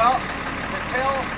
Well, the tail